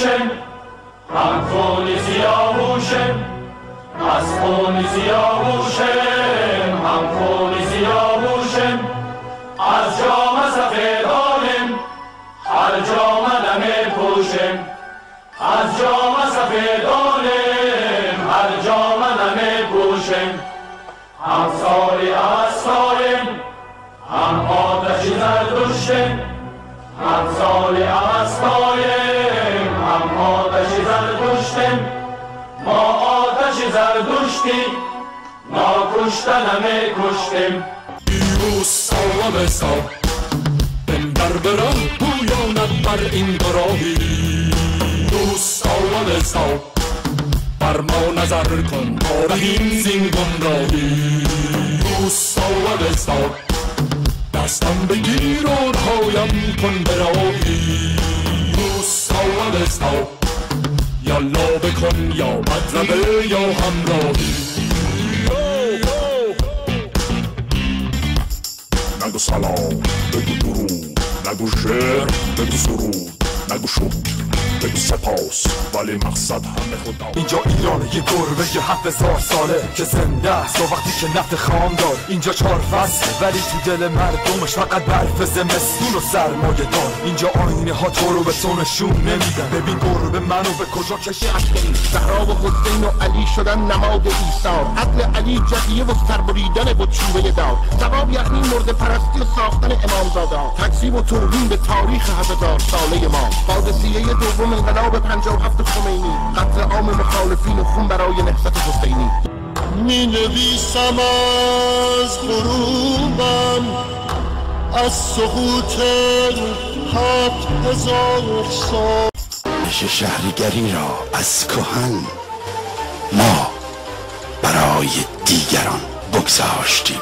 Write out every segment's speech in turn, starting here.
سیاهوشم هم خون سیاهوشم از خون سیاهوشم هم خون سیاهوشم از جام سفیدانم هر جام نمی پوشم. از جام سفیدانم هر جام نمی پوشم. هم ساری اسکارم هم آتشی زردشتم هم ساری اسکارم زردشتی ناکشته نمی کشتیم دیروز سالم سال بندر برم بویاند بر این گراهی روز سالم سال بر ما نظر کن آرهیم زین گمراهی روز سالم سال دستم بگیر و رهایم کن براهی روز سالم سال یا لا بکن یا مطربه یا همراهی نگو سلام بگو درود نگو شعر بگو سرود نگو شکر بگو سپاس ولی مقصد همه خدا اینجا ایران یه گربه یه هفت هزار ساله که زنده است. و وقتی که نفت خام دار اینجا چهار فصل. ولی تو دل مردمش فقط برف زمستون و سرمایه دار. اینجا آینه ها تو رو به تو نشون نمیدن. ببین گربه منو به کجا کشید زهرا و حسین و علی شدن نماد ایثار. عدل علی جدیه و سربریدن با چوبه دار. ثواب یعنی مرد پرستی و ساختن امامزادا تکذیب و توهین به تاریخ هزار ساله ما. قادسیه دوم انقلاب 57 خمینی. قتل عام مخالفین و خون برای نهضت حسینی. می نویسم از غروبم از سقوط هفت هزار سال. نش شهریگری را از کهن ما برای دیگران بگذاشتیم.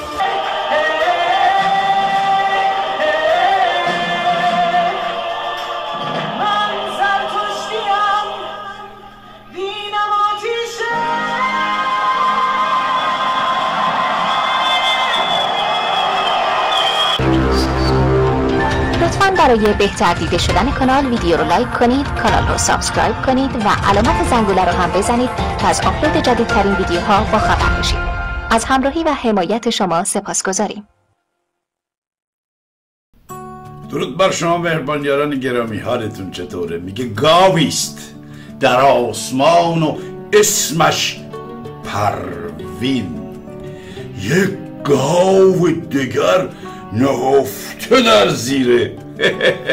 لطفا برای بهتر دیده شدن کانال ویدیو رو لایک کنید کانال رو subscribe کنید و علامت زنگوله رو هم بزنید تا از آپلود جدیدترین ویدیوها با خبر باشید از همراهی و حمایت شما سپاس گذاریم. درود بر شما مهربانیاران گرامی. حالتون چطوره؟ میگه گاویست در آسمان و اسمش پروین. یک گاو دیگر نهفته در زیر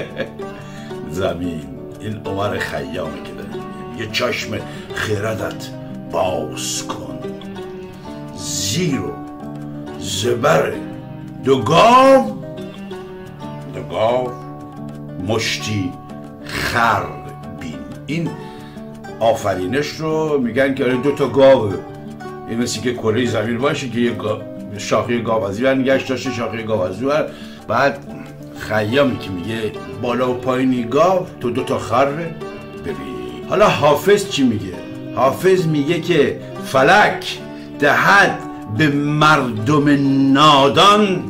زمین. این عمر خیامه که داره میگه چشم خردت باز کن. زیر و زبر دو گاو گاو مشتی خر بین. این آفرینش رو میگن که آره دو تا گاوه این مثل که کره زمین باشه که یه گا... شاخه گاو از این ور نگهش داشته شاخه گاو از اون ور. بعد خیامی که میگه بالا و پایینی گاو تو دو تا خر ببین. حالا حافظ چی میگه؟ حافظ میگه که فلک دهد به مردم نادان.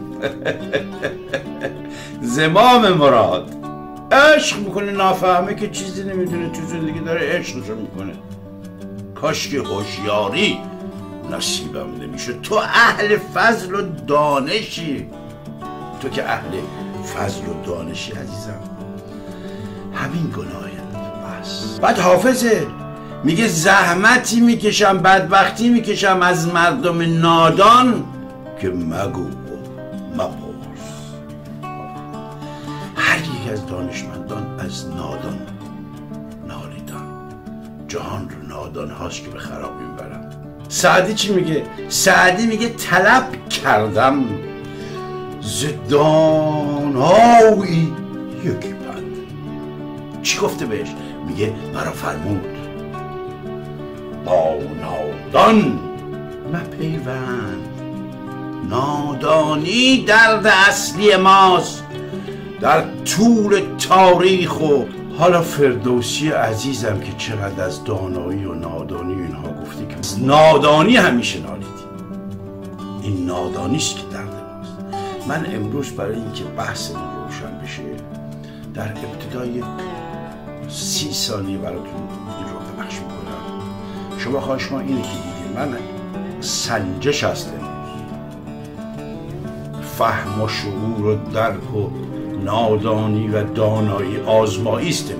زمام مراد. عشق می‌کنه نافهمه که چیزی نمی‌دونه تو زندگی داره عشقشو می‌کنه. کاش که هوشیاری. نصیبم نمیشه. تو اهل فضل و دانشی. تو که اهل فضل و دانشی عزیزم. همین گناهی بس. بعد حافظه. میگه زحمتی می‌کشم بدبختی می‌کشم از مردم نادان که مگو و مپرس. هر یک از دانشمندان از نادان نالیدن جهان رو نادان هاست که به خرابی سعدی چی میگه؟ سعدی میگه طلب کردم. زدانهایی یکی بند چی گفته بهش؟ میگه مرا فرمود. با نادان مپیوند. نادانی درد اصلی ماست. در طول تاریخ و حالا فردوسی عزیزم که چقدر از دانایی و نادانی اینها گفتی که نادانی همیشه نالیدی این نادانیست که درد ماست. من امروز برای اینکه بحثمون روشن بشه در ابتدای سی ثانیه براتون این رو بخش می‌کنم. شما خواهش ما اینه که دیدید من سنجش هستم. فهم و شعور و درک و نادانی و دانایی آزمایی است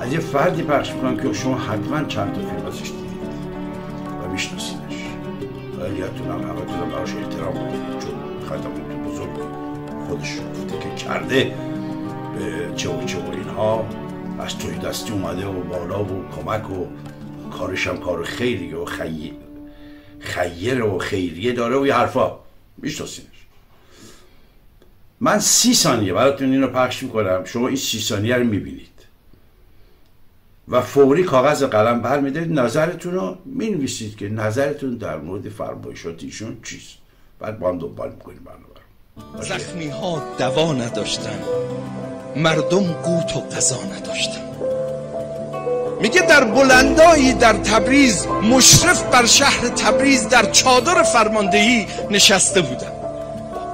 از یه فردی پخش می‌کنم که شما حتما چند تا فیلم ازش دیدید و میشناسیدش. و هم همتون هم براش احترام کنید چون خدمات بزرگ خودش گفته که کرده به چه و چه و اینها. از توی دستی اومده و بالا و کمک و کارش هم کار خیریه و خی... خیر و خیریه داره و یه حرفا. میشناسینش من سی ثانیه براتون اینو پخش می‌کنم. شما این سی ثانیه رو می‌بینید. و فوری کاغذ قلم بر میدارید. نظرتون رو می‌نویسید که نظرتون در مورد فرمایشات ایشون چیست. بعد با هم دنبال می‌کنیم برنامه زخمی ها دوا نداشتن. مردم قوت و غذا نداشتن. میگه در بلندایی در تبریز مشرف بر شهر تبریز در چادر فرماندهی نشسته بودم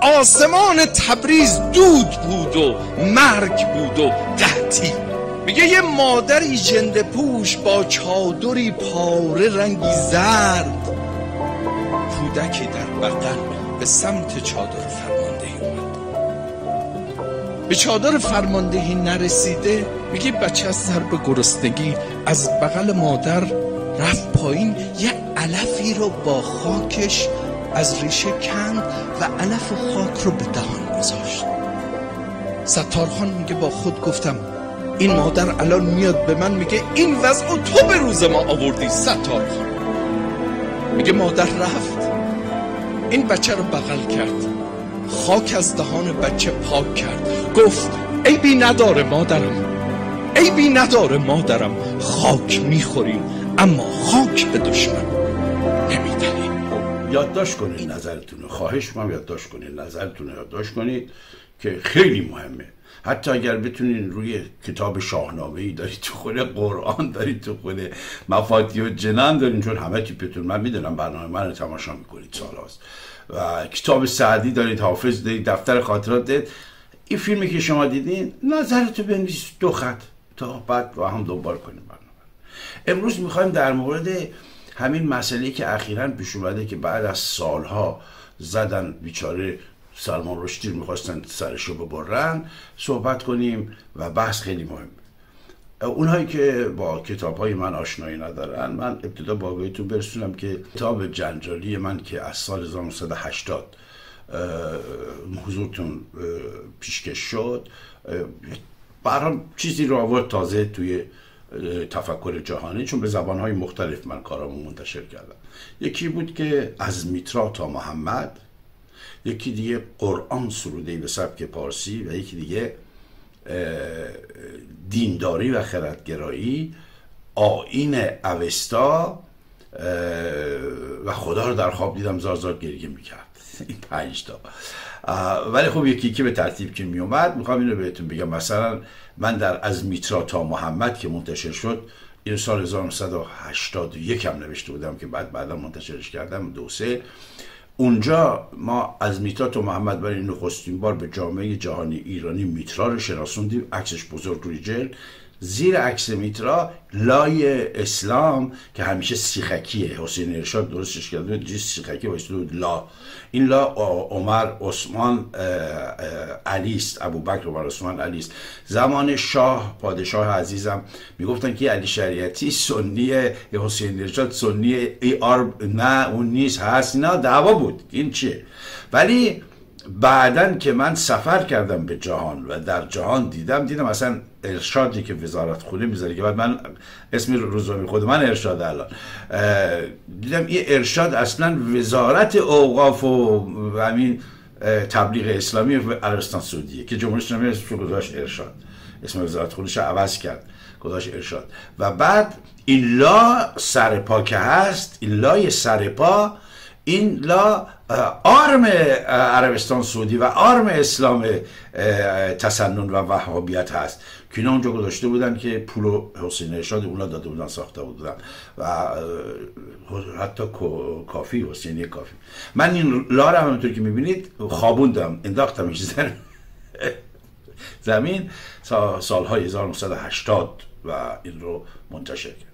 آسمان تبریز دود بود و مرگ بود و قحطی. میگه یه مادری جنده پوش با چادری پاره رنگی زرد. کودکی در بغل به سمت چادر فرماندهی اومد. به چادر فرماندهی نرسیده میگه بچه از سر به گرسنگی از بغل مادر رفت پایین یه علفی رو با خاکش از ریشه کند و علف و خاک رو به دهان گذاشت. ستارخان میگه با خود گفتم این مادر الان میاد به من میگه این وضع تو به روز ما آوردی ستارخان میگه مادر رفت. این بچه رو بغل کرد. خاک از دهان بچه پاک کرد. گفت عیبی نداره مادرم عیبی نداره مادرم خاک می‌خوریم اما خاک به دشمن نمی‌دهیم یادداشت کنید نظرتون رو. خواهش می‌کنم یادداشت کنید نظرتون رو یادداشت کنید که خیلی مهمه. حتی اگر بتونین روی کتاب شاهنامه ای دارید تو خونه قرآن دارید تو خونه مفاتی و جنان دارین چون همه تیپتون من می‌دونم برنامه من رو تماشا می‌کنید سال هاست. و کتاب سعدی دارید حافظ دارید دفتر خاطرات دارید. این فیلمی که شما دیدین نظرتو بنویس دو خط تا بعد با هم دنبال کنیم برنامه امروز می‌خوایم در مورد همین مسئله که اخیرا پیش اومده که بعد از سالها زدن بیچاره سلمان رشدی رو می‌خواستن سرشو ببرن صحبت کنیم و بحث خیلی مهم. اونهایی که با کتاب های من آشنایی ندارن من ابتدا با آگاهیتون برسونم که کتاب جنجالی من که از سال 1980 حضورتون پیشکش شد برام چیزی رو آورد تازه توی تفکر جهانی چون به زبانهای مختلف من کارامو منتشر کردم. یکی بود که از میترا تا محمد یکی دیگه قرآن سروده به سبک پارسی و یکی دیگه دینداری و خردگرایی آین اوستا و خدا رو در خواب دیدم زار زار گریه می‌کرد. این پنج تا. ولی خب یکی که به ترتیب که میومد می‌خوام این رو بهتون بگم. مثلا من در از میترا تا محمد که منتشر شد این سال 1981 هم نوشته بودم که بعد بعدا منتشرش کردم دو سه. اونجا ما از میترا و محمد برای نخستین بار به جامعه جهانی ایرانی میترا رو شناسوندیم. عکسش بزرگ روی جلد. زیر عکس میترا لای اسلام که همیشه سیخکیه. حسین ارشاد درستش کرده بود سیخکی بود. لا. این لا عمر عثمان علی است ابوبکر عمر عثمان علی است. زمان شاه پادشاه عزیزم. می‌گفتن که علی شریعتی سنی حسین ارشاد سنی ای آرب نه اون نیست هست نه دعوا بود. این چیه؟ ولی بعدا که من سفر کردم به جهان و در جهان دیدم دیدم اصلا ارشادی که وزارت خونه می‌ذاره که بعد من اسم روزنامه خود من ارشاد الان. دیدم این ارشاد اصلا وزارت اوقاف و همین تبلیغ اسلامی عربستان سعودیه که جمهوری اسلامی اسمش گذاشت ارشاد. اسم وزارت خونش عوض کرد گذاشت ارشاد. و بعد این لا سرپا که هست این لای سرپا این لا آرم عربستان سعودی و آرم اسلام تسنن و وهابیت هست. که اینا اونجا گذاشته بودن که پول حسین ارشاد اونا داده بودن ساخته بودن. و حتی کافی حسینی کافی. من این لا رو همونطور که می‌بینید خوابوندم انداختم زن زمین سالهای 1980 و این رو منتشر کرد.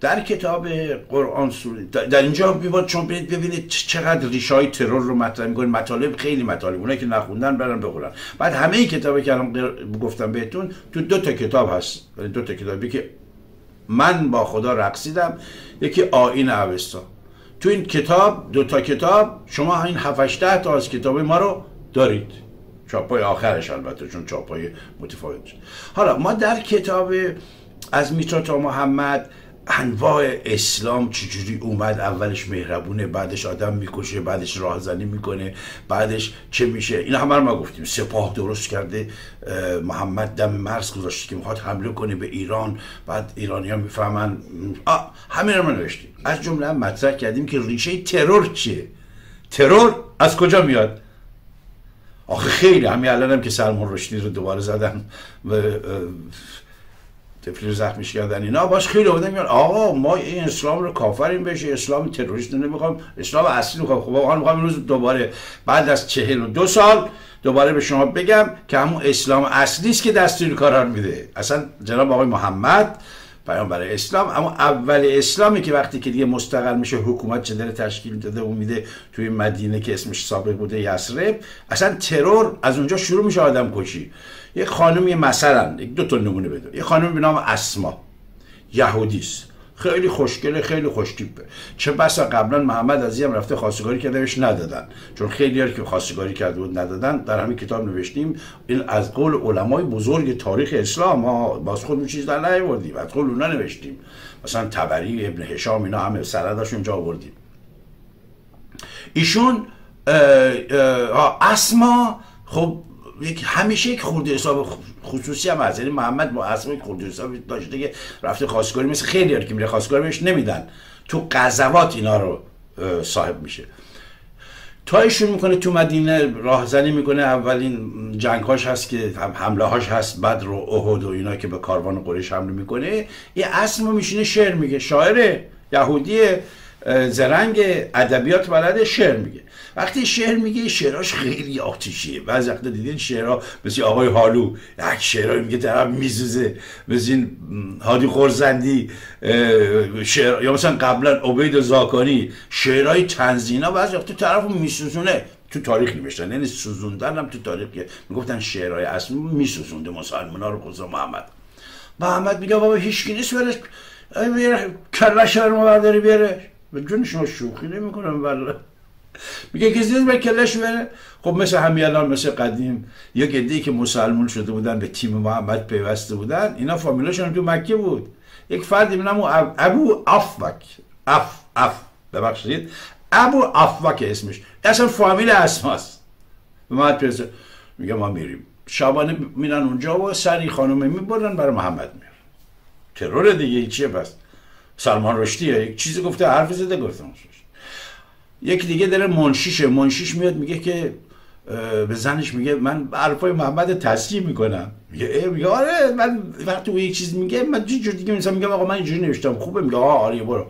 در کتاب قرآن سوره در اینجا بیباد چون ببینید چقدر ریشه های ترور رو مطرح می‌کنه مطالب خیلی مطالب. اونایی که نخوندن برن بخورن. بعد همه این کتابی که الان گفتم بهتون تو دو تا کتاب هست. دو تا کتابی که من با خدا رقصیدم یکی آین اوستا. تو این کتاب دو تا کتاب شما این 7 تا از کتاب ما رو دارید. چاپای آخرش البته چون چاپای متفاوت. حالا ما در کتاب از میترا تا محمد انواع اسلام چجوری اومد؟ اولش مهربونه بعدش آدم می‌کشه بعدش راهزنی می‌کنه بعدش چه میشه؟ این همه رو ما گفتیم. سپاه درست کرده محمد دم مرز گذاشته که می‌خواد حمله کنه به ایران. بعد ایرانی ها می‌فهمن همین رو نوشتیم. از جمله هم مطرح کردیم که ریشه ترور چیه؟ ترور از کجا میاد؟ آخه خیلی. همین الان هم که سلمان رشدی رو دوباره زدن و تفلی رو زخمیش کردن اینا باش خیلی بودن میگن آقا ما این اسلام رو کافریم بشه اسلام تروریست نمی‌خوام. اسلام اصلی می‌خوام خب آقا می‌خوام روز دوباره بعد از چهل و دو سال دوباره به شما بگم که همون اسلام اصلی است که دستور کاران میده. اصلا جناب آقای محمد پیامبر اسلام اما اول اسلامی که وقتی که دیگه مستقل میشه حکومت چه تشکیل داده و میده توی مدینه که اسمش سابق بوده یسرب اصلا ترور از اونجا شروع میشه آدم کشی. یه خانمی مثلا یک دو تا نمونه بده. یه خانمی به نام اسما. یهودیست. خیلی خوشگله خیلی خوشتیپه. چه بسا قبلا محمد عزیز هم رفته خواستگاری کرده بهش ندادن. چون خیلی که خواستگاری کرده بود ندادن. در همین کتاب نوشتیم این از قول علمای بزرگ تاریخ اسلام ما باز خود چیز در نیاوردیم. از قول اونا نوشتیم. مثلا تبری ابن هشام اینا همه سنداشون اونجا آوردیم. ایشون اسما خب یک همیشه یک خورده حساب خصوصی هم هست. یعنی محمد با اسم خورده حساب داشته که رفته خواستگاری مثل خیلی که میره خواستگاری بهش نمیدن. تو قذوات اینا رو صاحب میشه. تا ایشون می‌کنه تو مدینه راهزنی می‌کنه اولین جنگ هاش هست که حمله هاش هست. بعد رو احد و اینا که به کاروان قریش حمله می‌کنه. یه اسم رو میشینه شعر میگه. شاعر یهودی زرنگ ادبیات بلده شعر میگه. وقتی شعر میگه شعراش خیلی آتیشیه. بعضی وقتا دیدین شعرها مثل آقای حالو یک شعرهایی میگه طرف میزوزه مثل این هادی خورزندی شعر یا مثلا قبلا عبید زاکانی شعرهای تنزینا بعضی وقتا طرف میسوزونه. تو تاریخ نوشتن یعنی سوزوندن هم تو تاریخ می‌گفتن شعرهای اصلی میسوزونده مسلمان ها رو خدا محمد. محمد میگه بابا هیچ نیست برش. کلش رو برداری بیاره به جون شما شوخی نمی‌کنم والله. میگه کسی نیست به کلش بره. خب مثل همین الان مثل قدیم. یا گدی که مسلمون شده بودن به تیم محمد پیوسته بودن اینا فامیلاشون تو مکه بود. یک فردی به نام ابو افوک. اف اف. ببخشید. ابو افوک اسمش. اصلا فامیل اسماست. به محمد پیوسته. میگه ما میریم. شبانه میرن اونجا و سری خانومه می‌برن برای محمد میرن. ترور دیگه چیه پس؟ سلمان رشدیه. یک چیزی گفته حرف زده گفتم یکی دیگه داره منشیشه. منشیش میاد میگه که به زنش میگه من حرفای محمد تصحیح می‌کنم. میگه میگه آره من وقتی او یک چیز میگه من چه جور دیگه میگه آقا من اینجوری نوشتم. خوبه؟ میگه آه آره برو.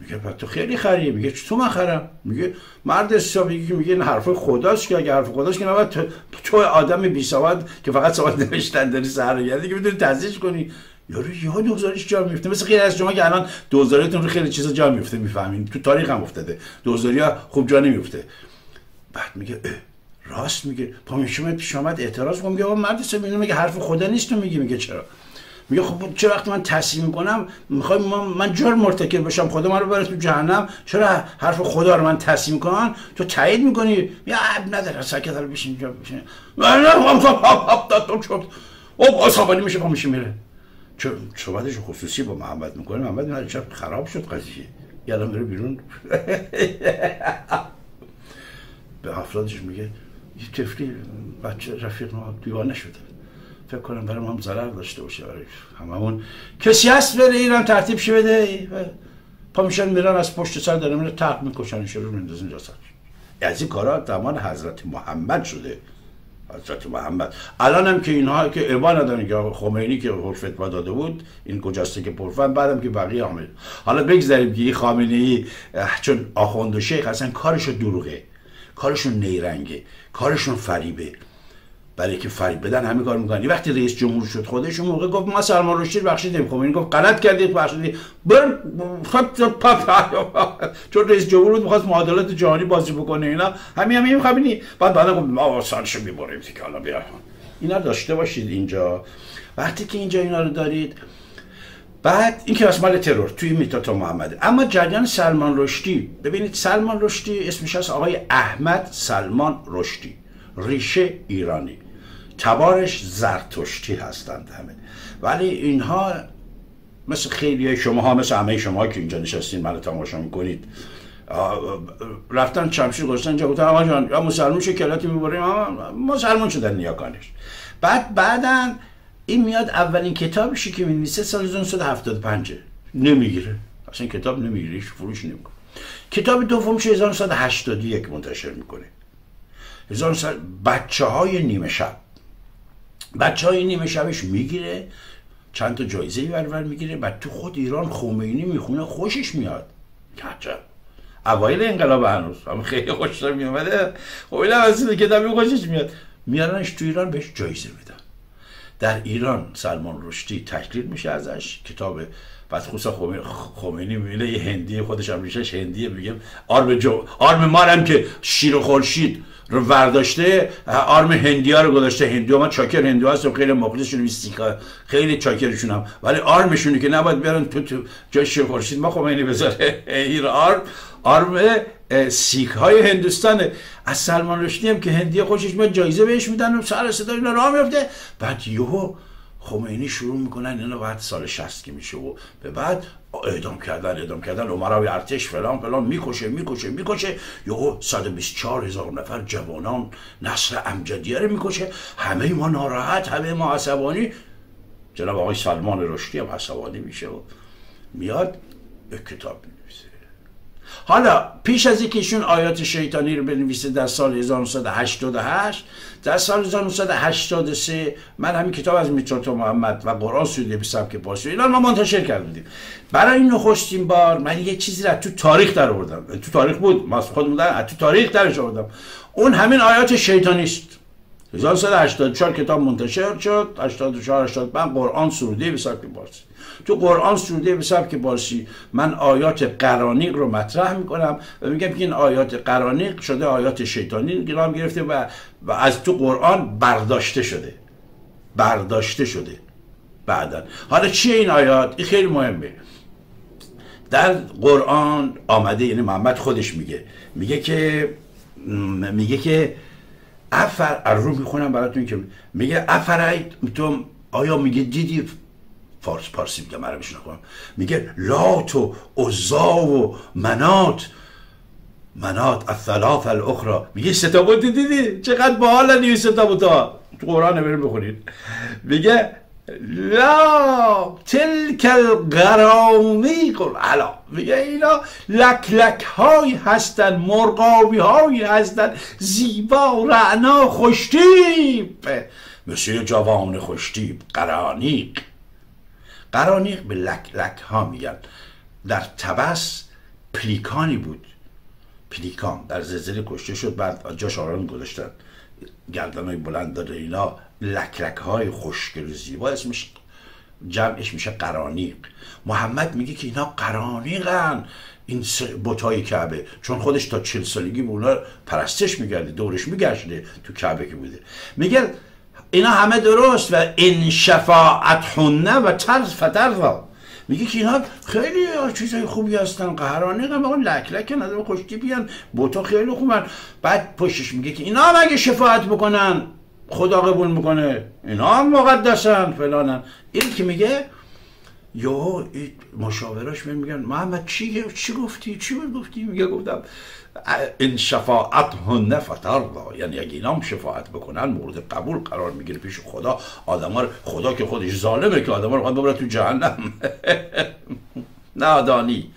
میگه تو خیلی خریه. میگه تو من خرم؟ میگه مرد حسابی که میگه این حرف خداست که اگه حرف خداست که نباید تو, تو آدم بی سواد که فقط سواد نوشتن داری سر که می‌تونی تزیش کنی. یارو یا دوزاریش جا میفته مثل خیلی از شما که الان دوزاریتون رو خیلی چیزا جا میفته می‌فهمین تو تاریخ هم افتاده دوزاری ها خوب جا نمیفته بعد میگه راست میگه پا میشم پیش آمد اعتراض کنم میگه مرد سه میگه حرف خدا نیست تو میگی میگه چرا میگه خب چه وقت من تصمیم می‌کنم می‌خوای من جرم مرتکب بشم خدا من رو بره تو جهنم چرا حرف خدا رو من تصمیم کنم تو تایید می‌کنی یا نداره سکت رو بشین جا بشین من نه میشه پا میشه میره چون صحبتش خصوصی با محمد می‌کنه محمد میگه چرا خراب شد قضیه. یادم داره بیرون. به افرادش میگه یه تفلی بچه رفیق ما دیوانه شده فکر کنم برای ما هم ضرر داشته باشه برای هممون. کسی هست بره ایران ترتیب شه بده؟ پا میشن میرن از پشت سر داره میره تق می‌کشن رو میندازن جا سر. از این کارا زمان حضرت محمد شده. حضرت محمد. الان هم که اینها که ابا ندارن که خمینی که فتوا داده بود این کجاسته که پرفن بعدم که بقیه عامل. حالا بگذاریم که این خامنه ای چون آخوند و شیخ اصلا کارشون دروغه کارشون نیرنگه کارشون فریبه. برای که فریب بدن همین کار می‌کنن. وقتی رئیس جمهور شد خودش اون موقع گفت ما سلمان رشدی بخشیدیم. خب این گفت غلط کردید بخشیدید بر چون رئیس جمهور بود می‌خواست معادلات جهانی بازی بکنه اینا. همین همین همینی بعد بعد گفت ما سرشو می‌بریم که حالا بیا. اینا داشته باشید اینجا. وقتی که اینجا اینا رو دارید. بعد این که مال ترور توی میتاتا محمده اما جریان سلمان رشدی. ببینید سلمان رشدی اسمش از آقای احمد سلمان رشدی. ریشه ایرانی. تبارش زرتشتی هستند همه. ولی اینها مثل خیلی شما ها مثل همه شما که اینجا نشستین من تماشا می‌کنید. رفتن چمشیر گذاشتن اینجا گفتن آقا جان یا مسلمون شکلاتی می‌بریم. مسلمون شدن نیاکانش. بعد بعدا این میاد اولین کتابشی که می‌نویسه سال 1975 نمی‌گیره. اصلا کتاب نمی‌گیره فروش نمی‌کنه. کتاب دومش 1981 منتشر می‌کنه. 1900 بچه های نیمه شب. بچه های نیمه شبش می‌گیره چند تا جایزه برور می‌گیره و تو خود ایران خمینی می‌خونه خوشش میاد. عجب. اوایل انقلاب هنوز. هم خیلی خوش میومده خب این هم کتابی خوشش میاد. میارنش تو ایران بهش جایزه میدن. در ایران سلمان رشدی تکلیل میشه ازش کتاب بعد خصوصا خمینی می‌بینه یه هندی خودش هم ریشش هندیه میگه آرم جو آرم مارم که شیر و خورشید رو ورداشته آرم هندی ها رو گذاشته. هندی من چاکر هندی هستم خیلی مخلصشون میستیکا خیلی چاکرشون هم. ولی آرمشونه که نباید بیارن تو تو جای شیر خورشید ما خمینی بذاره. این آرم آرم سیک های هندوستانه. از سلمان رشدی هم که هندی خوشش میاد جایزه بهش میدن و سر صدا اینا راه میفته بعد یهو خمینی شروع می‌کنن اینا بعد سال 60 که میشه و به بعد اعدام کردن اعدام کردن. عمرای ارتش فلان فلان می‌کشه می‌کشه می‌کشه. یهو 124 هزار نفر جوانان نسل امجدیه رو می‌کشه. همه ما ناراحت همه ما عصبانی. جناب آقای سلمان رشدی هم عصبانی میشه و میاد به کتاب حالا پیش از اینکه ایشون آیات شیطانی رو بنویسه در سال 1988 در سال 1983 من همین کتاب از میترات محمد و قرآن سوده به سبک پارسی اینا ما منتشر کردیم. برای این نخستین بار من یه چیزی رو تو تاریخ در آوردم. تو تاریخ بود. ما خودمون در تو تاریخ درش آوردم. اون همین آیات شیطانی است 1984 کتاب منتشر شد. 84 85 قرآن سروده به سبک پارسی تو قرآن سروده به سبک پارسی من آیات قرانیق رو مطرح می‌کنم و میگم که این آیات قرانیق شده آیات شیطانی گرام گرفته و, و از تو قرآن برداشته شده. برداشته شده. بعدا. حالا چیه این آیات؟ این خیلی مهمه. در قرآن آمده یعنی محمد خودش میگه. میگه که میگه که افر رو می‌خونم براتون که میگه افرایت تو آیا میگه دیدی فارس پارسی میگه عربیش نکنم میگه لات و عزا و منات. منات الثلاث الاخرى. میگه ستابوت دیدی چقدر باحالن این ستابوتا تو قرآن بریم بخونید. میگه لا تلک القرامیق علا میگه اینا لک لک های هستن مرغاوی های هستن زیبا رعنا خوشتیب مثل جوان خوشتیب قرانیق. قرانیق به لک لک ها میگن. در تبس پلیکانی بود. پلیکان در زلزله کشته شد بعد جاش آرام گذاشتن. گردن های بلند داره اینا لکلک های خوشگل و زیبا. اسمش جمعش میشه قرانیق. محمد میگه که اینا قرانیقن. این بوتای کعبه. چون خودش تا چل سالگی به اونا پرستش میگرده دورش میگشته تو کعبه که بوده. میگه اینا همه درست و این شفاعت حنه و ترز فتر میگه که اینا خیلی چیزای خوبی هستن قهرانی هم اون لک لک نداره خوشتی بیان. بوتا خیلی خوبن. بعد پشتش میگه که اینا مگه شفاعت بکنن خدا قبول می‌کنه. اینا هم مقدسن فلانن. این که میگه یو مشاوراش میگن محمد چی چی گفتی؟ چی گفتی؟ میگه گفتم این شفاعت هنه فتر یعنی اگه اینا هم شفاعت بکنن مورد قبول قرار می‌گیره پیش خدا آدم خدا که خودش ظالمه که آدم رو ببره تو جهنم. نادانی.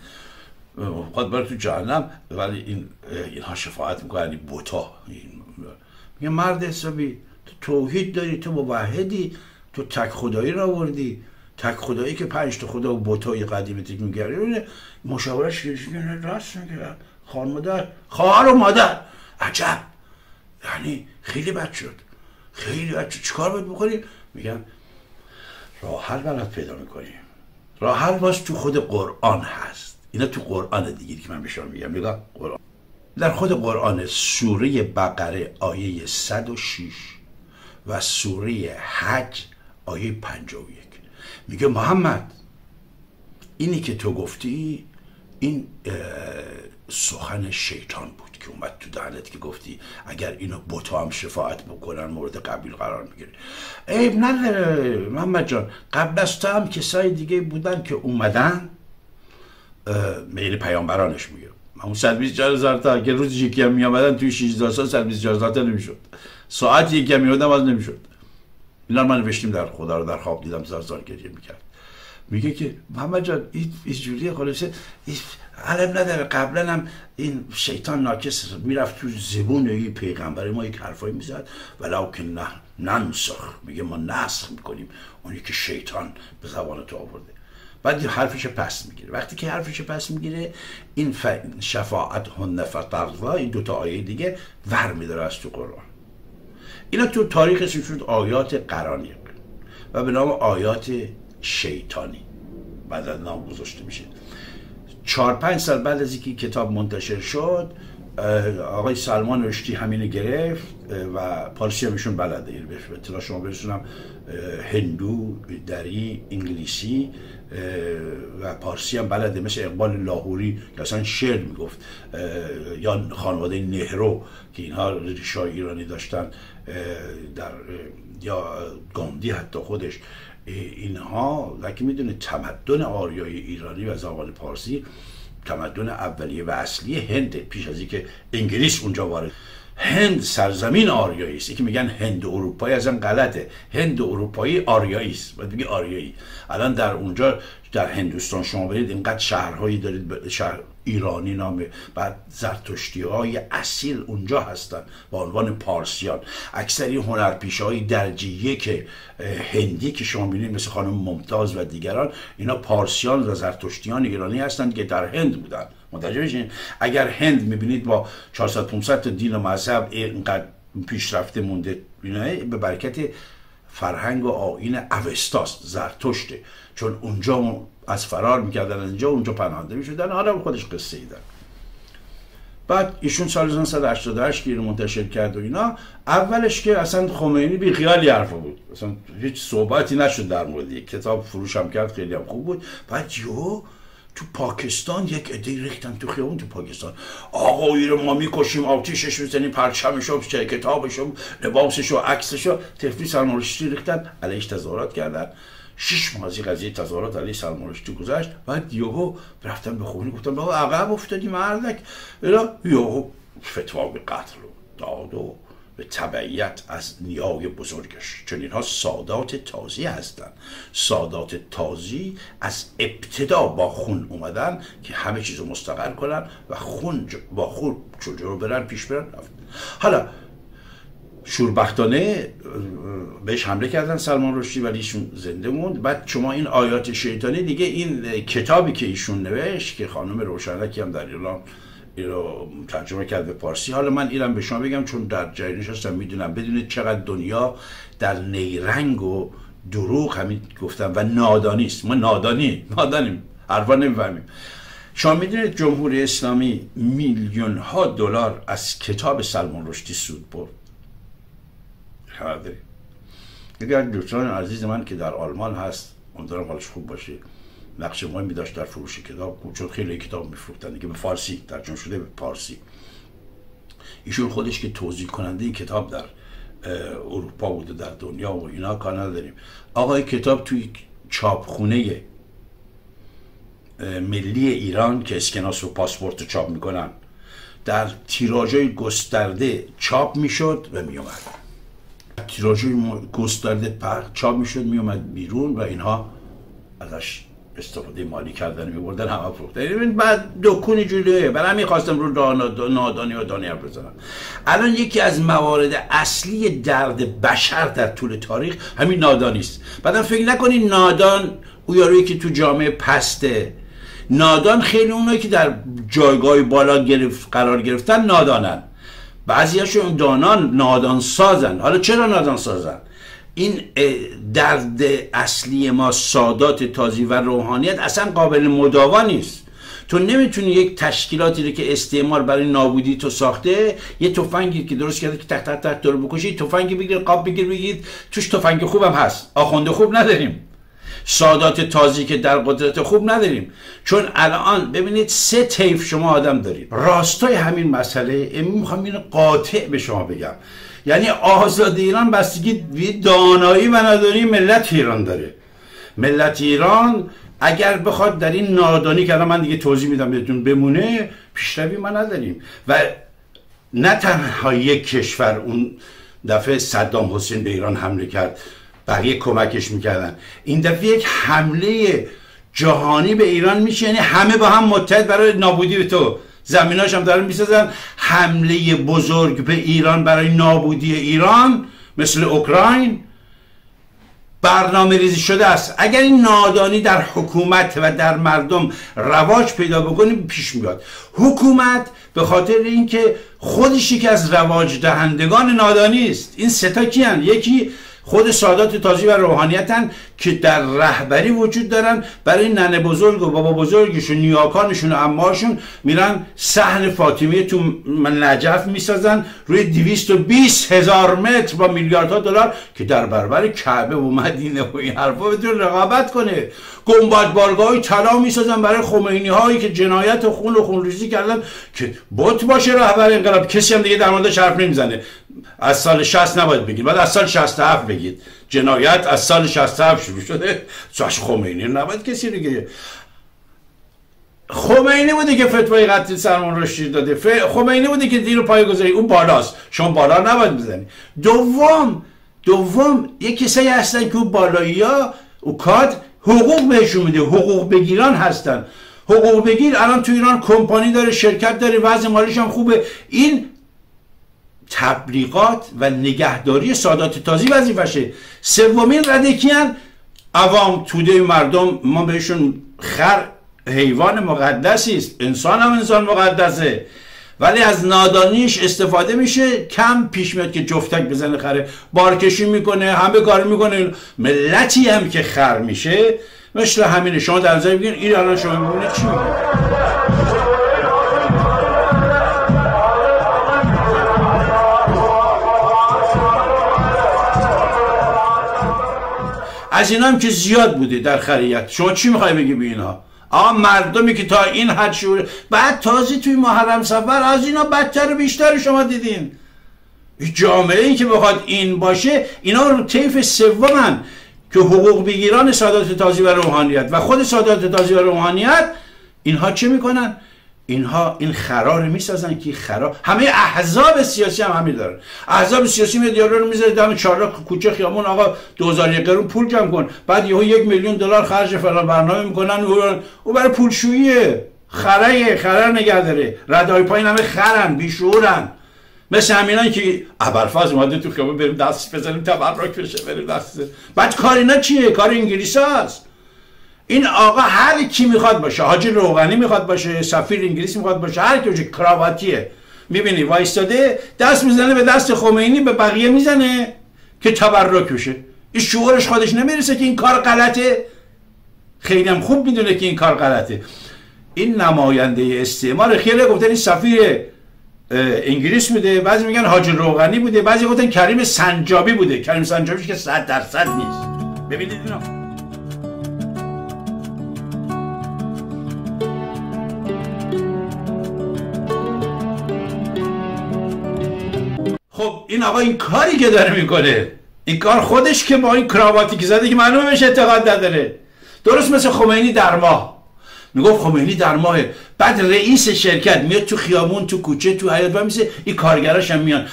خود بره تو جهنم ولی این اینها شفاعت می‌کنن یعنی بوتا میگه مرد حسابی تو توحید داری تو موحدی تو تک خدایی را وردی تک خدایی که پنج تا خدا و بوتای قدیمی تک میگره مشاورش راست میگه خواهر مادر. خواهر و مادر. عجب. یعنی خیلی بد شد. خیلی بچه چیکار باید بکنیم؟ میگن راه حل بلد پیدا می‌کنیم. راه حل باز تو خود قرآن هست. اینا تو قرآن دیگه که من به شما میگم. نگاه قرآن. در خود قرآن سوره بقره آیه 106 و سوره حج آیه 51 میگه محمد اینی که تو گفتی این سخن شیطان بود که اومد تو دهنت که گفتی اگر اینو بوتا هم شفاعت بکنن مورد قبیل قرار می‌گیره. عیب نداره محمد جان. قبل از تو هم کسای دیگه بودن که اومدن. میل پیامبرانش میگه اون 124 هزار تا که روز یکی هم میامدن توی 16 سال 124 هزار تا نمی‌شد. ساعت یکی هم میامدن باز نمی‌شد. اینا من نوشتیم در خدا رو در خواب دیدم زار زار گریه می‌کرد. میگه که محمد جان این جوری خلاصه. علم نداره. قبلا هم این شیطان ناکس می‌رفت تو زبون این پیغمبر. ما یک حرفایی می‌زد. ولی که نه ننسخ. میگه ما نسخ می‌کنیم اونی که شیطان به زبان تو آورده. بعد حرفش پس می‌گیره. وقتی که حرفش پس می‌گیره این. شفاعت هن فترضا این دوتا آیه دیگه ور میداره از تو قرآن. اینا تو تاریخ شد آیات قرانیق و به نام آیات شیطانی. بعد از نام گذاشته میشه. چهار پنج سال بعد از اینکه کتاب منتشر شد آقای سلمان رشدی همینو گرفت و پارسی همیشون بلده به اطلاع شما برسونم هندو دری انگلیسی و پارسی هم بلده. مثل اقبال لاهوری که اصلا شعر می‌گفت یا خانواده نهرو که اینها ریشای ایرانی داشتن. در یا گاندی حتی خودش اینها که می‌دونه تمدن آریای ایرانی و زبان پارسی تمدن اولیه و اصلی هند پیش از اینکه انگلیس اونجا وارد هند سرزمین آریایی است. که میگن هند اروپایی ازم غلطه. هند اروپایی آریایی است. باید بگی آریایی. الان در اونجا در هندوستان شما برید اینقدر شهرهایی دارید شهر ایرانی نامه. بعد زرتشتی های اصیل اونجا هستن با عنوان پارسیان. اکثری هنرپیشه های درجه که هندی که شما می‌بینید مثل خانم ممتاز و دیگران اینا پارسیان و زرتشتیان ایرانی هستند که در هند بودن. متوجه اگر هند می‌بینید با 400 500 تا دین و مذهب اینقدر پیشرفته مونده به برکت فرهنگ و آین اوستاست زرتشته. چون اونجا از فرار می‌کردن اینجا اونجا پناهنده می‌شدن. حالا خودش قصه ایدن بعد ایشون سال 1988 که منتشر کرد و اینا اولش که اصلا خمینی بی خیالی حرفا بود. اصلا هیچ صحبتی نشد در مورد یک کتاب. فروشم کرد خیلی هم خوب بود. بعد یو تو پاکستان یک عده ریختن تو خیابون تو پاکستان. آقایی رو ما می‌کشیم آتیشش می‌زنیم پرچمشو چه کتابشو لباسشو عکسشو. تفلی سرمارشتی ریختن علیش تظاهرات کردن. شش ماه از قضیه تظاهرات علی سلمان رشدی گذشت بعد یهو رفتن به خونی گفتن بابا عقب افتادی مردک. اینا یهو فتوا به قتل داد و به تبعیت از نیای بزرگش. چون اینها سادات تازی هستند. سادات تازی از ابتدا با خون اومدن که همه چیز رو مستقر کنن و خون با خون رو برن پیش برن حالا شوربختانه بهش حمله کردن سلمان رشدی ولی ایشون زنده موند. بعد شما این آیات شیطانی دیگه این کتابی که ایشون نوشت که خانم روشنکی هم در ایران رو ترجمه کرد به پارسی. حالا من ایران به شما بگم چون در جریانش هستم می‌دونم. بدونید چقدر دنیا در نیرنگ و دروغ همین گفتم و نادانی است. ما نادانی نادانیم. حرفا نمی‌فهمیم. شما می‌دونید جمهوری اسلامی میلیون ها دلار از کتاب سلمان رشدی سود برد. خبر داری اگر دوستان عزیز من که در آلمان هست امیدوارم حالش خوب باشه. نقش مهمی داشت در فروش کتاب چون خیلی کتاب میفروختن دیگه به فارسی ترجمه شده به فارسی ایشون خودش که توضیح کننده این کتاب در اروپا بوده در دنیا و اینا کار نداریم. آقای کتاب توی چاپخونه ملی ایران که اسکناس و پاسپورت رو چاپ می‌کنن در تیراژهای گسترده چاپ می‌شد و میومد تیراژ گسترده پر چاپ می‌شد میومد بیرون و اینها ازش استفاده مالی کردن میبردن همه فروختن. یعنی بعد دکونی جلوه برای همین خواستم رو نادانی و دانیار بزنم. الان یکی از موارد اصلی درد بشر در طول تاریخ همین نادانی است. بعدم فکر نکنین نادان او یارویی که تو جامعه پسته. نادان خیلی اونایی که در جایگاه بالا گرفت قرار گرفتن نادانن. بعضیاشون دانان نادان سازن. حالا چرا نادان سازن؟ این درد اصلی ما سادات تازی و روحانیت اصلا قابل مداوا نیست. تو نمی‌تونی یک تشکیلاتی رو که استعمار برای نابودی تو ساخته یه تفنگی که درست کرده که تحت تحت تحت رو بکشی تفنگی بگیر قاب بگیر بگید توش تفنگ خوبم هست. آخونده خوب نداریم. سادات تازی که در قدرت خوب نداریم. چون الان ببینید سه طیف شما آدم دارید. راستای همین مسئله امین می‌خوام اینو قاطع به شما بگم. یعنی آزاد ایران بستگی دانایی و نداری ملت ایران داره. ملت ایران اگر بخواد در این نادانی که الان من دیگه توضیح میدم بهتون بمونه پیشروی ما نداریم. و نه تنها یک کشور اون دفعه صدام حسین به ایران حمله کرد. بقیه کمکش می‌کردن. این دفعه یک حمله جهانی به ایران میشه یعنی همه با هم متحد برای نابودی به تو. زمیناش هم دارن می‌سازن. حمله بزرگ به ایران برای نابودی ایران مثل اوکراین. برنامه ریزی شده است. اگر این نادانی در حکومت و در مردم رواج پیدا بکنیم پیش میاد. حکومت به خاطر اینکه خودش یکی از رواج دهندگان نادانی است. این ستا کیان یکی خود سادات تازی و روحانیتن که در رهبری وجود دارن. برای ننه بزرگ و بابا بزرگشون نیاکانشون و اماشون میرن سحن فاطمه تو نجف می‌سازن روی 220 هزار متر با میلیاردها دلار که در برابر کعبه و مدینه و این حرفا بتونه رقابت کنه. گنبد بارگاه های طلا می‌سازن برای خمینی هایی که جنایت و خون و خونریزی کردن که بت باشه رهبر انقلاب. کسی هم دیگه در موردش حرف نمی‌زنه. از سال 60 نباید بگید. بعد از سال 67 بگید. جنایت از سال 67 شروع شده. ساش خمینی نباید کسی دیگه. خمینی بوده که فتوای قتل سلمان رشدی داده. خمینی بوده که دیر پای گذاری. اون بالاست. شما بالا نباید بزنی. دوم دوم یه کسایی هستن که اون بالایی ها او کاد حقوق بهشون میده. حقوق بگیران هستن. حقوق بگیر الان تو ایران کمپانی داره شرکت داره وضع مالیش هم خوبه. این تبلیغات و نگهداری سادات تازی وظیفشه سومین رده کیان عوام توده مردم. ما بهشون خر حیوان مقدسی است. انسان هم انسان مقدسه. ولی از نادانیش استفاده میشه. کم پیش میاد که جفتک بزنه خره. بارکشی می‌کنه همه کار می‌کنه. ملتی هم که خر میشه. مثل همینه. شما در نظر بگین این الان شما می‌بینید چی از اینا هم که زیاد بوده در خریت. شما چی می‌خوای بگی به اینا؟ آ مردمی که تا این حد شعور بعد تازه توی محرم سفر از اینا بدتر و بیشتر شما دیدین. جامعه ای که بخواد این باشه اینا رو طیف سومن که حقوق بگیران سادات تازی و روحانیت. و خود سادات تازی و روحانیت اینها چه می‌کنن؟ اینها این خرار می‌سازن که خرار همه احزاب سیاسی هم همین دارن. احزاب سیاسی میاد یارو رو می‌ذاره دم چهارراه کوچه خیابون آقا 2000 قرون پول جمع کن. بعد یهو یک میلیون دلار خرج فلان برنامه می‌کنن او برای پولشوییه. خره خره نگه داره ردای پایین همه خرن بیشورن مثل همینان که ابرفاز اومده تو خیابون بریم دست بزنیم تبرک بشه بریم دست بعد کار اینا چیه؟ کار انگلیس هست این آقا هر کی می‌خواد باشه حاجی روغنی می‌خواد باشه سفیر انگلیس می‌خواد باشه هر کی باشه کراواتیه. می‌بینی وایستاده دست می‌زنه به دست خمینی به بقیه می‌زنه که تبرک بشه. این شعورش خودش نمی‌رسه که این کار غلطه. خیلی هم خوب می‌دونه که این کار غلطه. این نماینده استعمار خیلی گفتن این سفیر انگلیس بوده. بعضی میگن حاج روغنی بوده. بعضی گفتن کریم سنجابی بوده. کریم سنجابی که صد درصد نیست. ببینید اینا. این آقا این کاری که داره می‌کنه. این کار خودش که با این کراواتی که زده که معلومه بهش اعتقاد نداره. درست مثل خمینی در ماه. می‌گفت خمینی در ماه بعد رئیس شرکت میاد تو خیابون تو کوچه تو حیات و میسه. این کارگراش هم میان.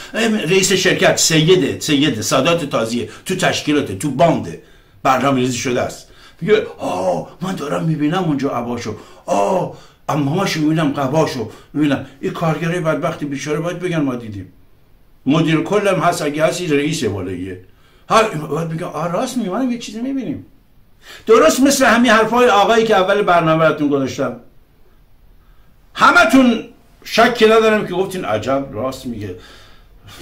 رئیس شرکت سیده سیده سادات تازیه تو تشکیلات تو بانده. برنامه ریزی شده است. میگه آه من دارم می‌بینم اونجا عباشو. آه اماماشو می‌بینم قباشو. می‌بینم. این کارگرای بدبختی بیچاره باید بگن ما دیدیم. مدیر کلم هست اگه هستی رئیس بالاییه هر باید بگم آ راست میگه منم یه چیزی می‌بینیم درست مثل همین حرفای آقایی که اول برنامه براتون گذاشتم. همتون شکی ندارم که گفتین عجب راست میگه.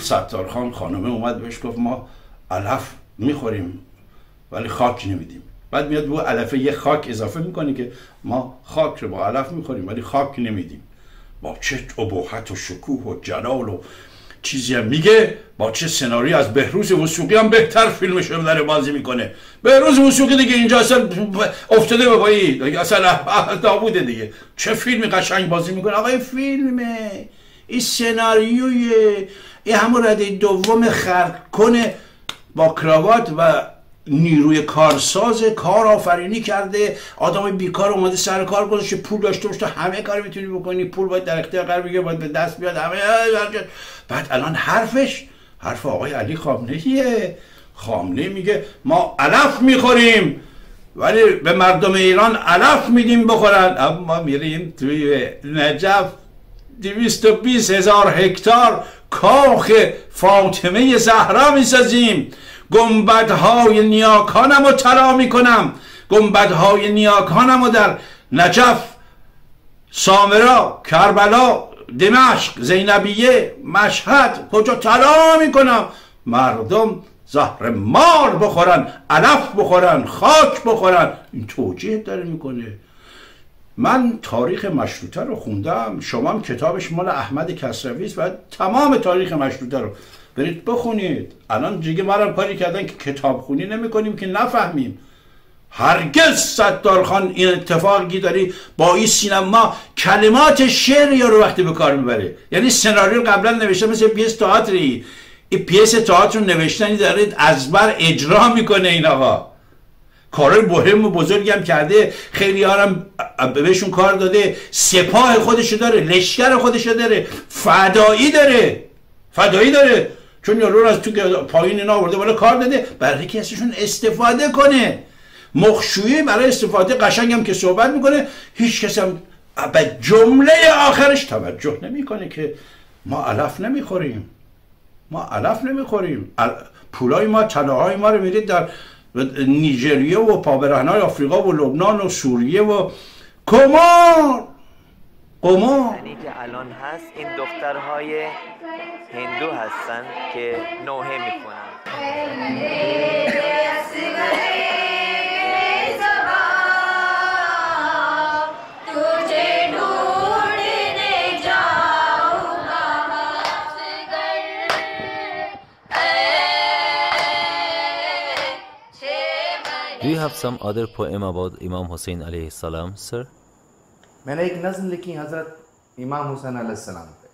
ستار خان خانمه اومد بهش گفت ما علف می‌خوریم ولی خاک نمیدیم. بعد میاد به علفه یه خاک اضافه می‌کنه که ما خاک رو با علف می‌خوریم ولی خاک نمیدیم. با چه ابهت و شکوه و جلال و چیزی هم میگه با چه سناریو از بهروز وسوقی هم بهتر فیلمش رو داره بازی می‌کنه. بهروز وسوقی دیگه اینجا اصلا افتاده به پایی. اصلا داووده دیگه. چه فیلمی قشنگ بازی می‌کنه؟ آقا این فیلمه. این سناریوی این همون رده دوم کنه با کراوات و نیروی کارساز کار آفرینی کرده. آدم بیکار اومده سر کار گذاشته پول داشته باشه همه کار می‌تونی بکنی. پول باید در اختیار قرار بگیره باید به دست بیاد همه بعد الان حرفش حرف آقای علی خامنه‌ایه. خامنه میگه ما علف می‌خوریم ولی به مردم ایران علف میدیم بخورن. اما ما میریم توی نجف. دویست و بیس هزار هکتار کاخ فاطمه زهرا می‌سازیم. گنبدهای نیاکانم رو طلا می‌کنم؟ گنبدهای نیاکانم رو در نجف سامرا کربلا دمشق زینبیه مشهد کجا طلا می‌کنم؟ مردم زهر مار بخورن علف بخورن خاک بخورن. این توجیه داره می‌کنه. من تاریخ مشروطه رو خوندم. شما هم کتابش مال احمد کسروی و تمام تاریخ مشروطه رو. برید بخونید. الان دیگه ما کاری کردن که کتاب خونی نمی کنیم که نفهمیم. هرگز ستار خان این اتفاقی داری با این سینما کلمات شعر یا رو وقتی به کار می‌بره. یعنی سناریو قبلا نوشته مثل پیس تئاتری. این پیس تئاتر رو نوشتنی داره از بر اجرا می‌کنه این آقا. کارهای مهم و بزرگی هم کرده. خیلی هم بهشون کار داده. سپاه خودشو داره لشکر خودشو داره. فدایی داره. فدایی داره. چون یارو از تو پایین اینا آورده بالا کار داده برای کسیشون استفاده کنه. مخشویی برای استفاده قشنگ هم که صحبت می‌کنه هیچ کس هم به جمله آخرش توجه نمی‌کنه که ما علف نمی‌خوریم. ما علف نمی‌خوریم. پولای ما طلاهای ما رو میرید در نیجریه و پابرهنای آفریقا و لبنان و سوریه و کمار قمار الان هست. این دخترهای हिंदू हसन के नोहे मिफुना Do you have some other poem about Imam Hussein alayhi salam, sir? मैंने एक नज़म लिखी हज़रत इमाम हुसैन सलाम पे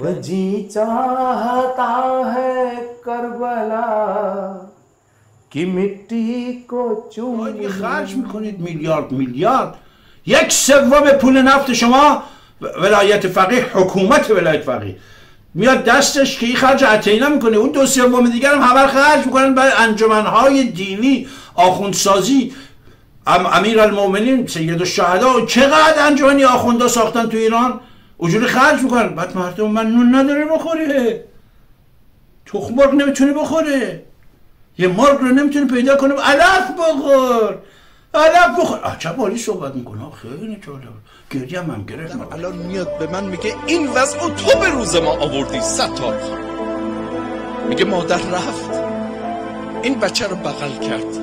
कि जी चाहता है करबला की मिट्टी को चूम خرج میکنید میلیارد میلیارد یک سوم پول نفت شما ولایت فقیه حکومت ولایت فقیه میاد دستش که این خرج عطیه میکنه اون دو سوم دیگر هم همه خرج میکنن برای انجمنهای دینی آخوندسازی ام امیر المومنین سید الشهدا چقدر انجمنی آخوندا ساختن تو ایران اجوری خرج می‌کنن. بعد مردم من نون نداره بخوره. تخم مرغ نمی‌تونه بخوره. یه مرغ رو نمی‌تونه پیدا کنه. علف بخور. علف بخور. عجب حالی صحبت می‌کنه. خیلی جالب. گریه هم گرفت. الان میاد به من میگه این وضع تو به روز ما آوردی ستار میگه مادر رفت. این بچه رو بغل کرد.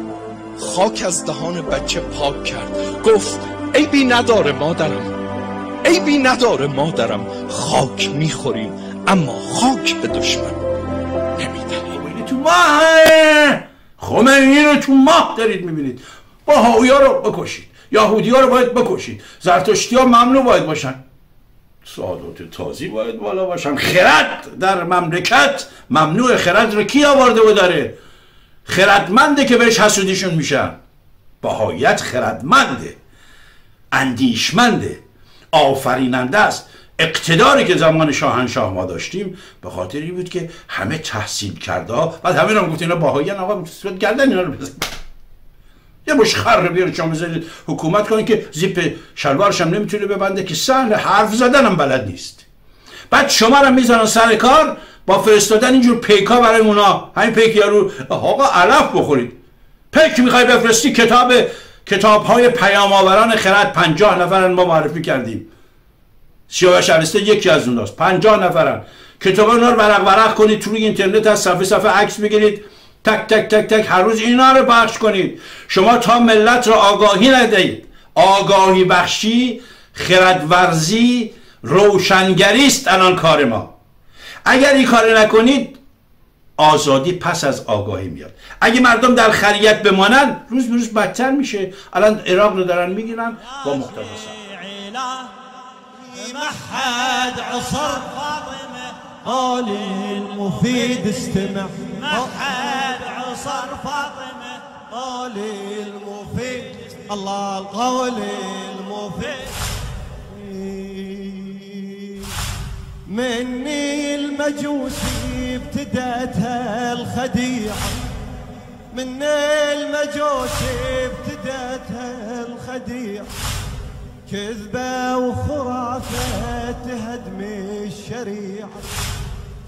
خاک از دهان بچه پاک کرد. گفت ای بی نداره مادرم. ای بی نداره مادرم. خاک می‌خوریم اما خاک به دشمن نمی‌دهیم. تو ماه خمینی رو تو ماه دارید می‌بینید. با ها رو بکشید یهودی ها رو باید بکشید. زرتشتی ها ممنوع باید باشن. سعادت تازی باید بالا باشن. خرد در مملکت ممنوع. خرد رو کی آورده و داره؟ خردمنده که بهش حسودیشون میشن. باهایت خردمنده اندیشمنده. آفریننده است. اقتداری که زمان شاهنشاه ما داشتیم به خاطر این بود که همه تحصیل کرده. بعد همه رو گفت اینا باهایی آقا گردن اینا رو بزن. یه مش خر بزنید حکومت کنید که زیپ شلوارش هم نمی‌تونه ببنده که سهل حرف زدن هم بلد نیست. بعد شما رو می‌زنن سر کار با فرستادن اینجور پیکا برای اونا. همین پیک یارو آقا علف بخورید. پیک می‌خوای بفرستی کتاب کتاب های پیام آوران خرد پنجاه نفرن ما معرفی کردیم. سیاوش اوستا یکی از اوناست. 50 نفرن. کتاب اونا رو ورق ورق کنید تو روی اینترنت از صفحه صفحه عکس بگیرید. تک تک تک تک هر روز اینا رو پخش کنید. شما تا ملت رو آگاهی ندهید. آگاهی بخشی خردورزی روشنگری است الان کار ما. اگر این کار نکنید آزادی پس از آگاهی میاد. اگه مردم در خریت بمانن روز به روز بدتر میشه. الان عراق رو دارن می‌گیرن با مقتضا مني المجوسي ابتدتها الخديعة. من المجوسي ابتدتها الخديعة. كذبة وخرافة تهدم الشريعة.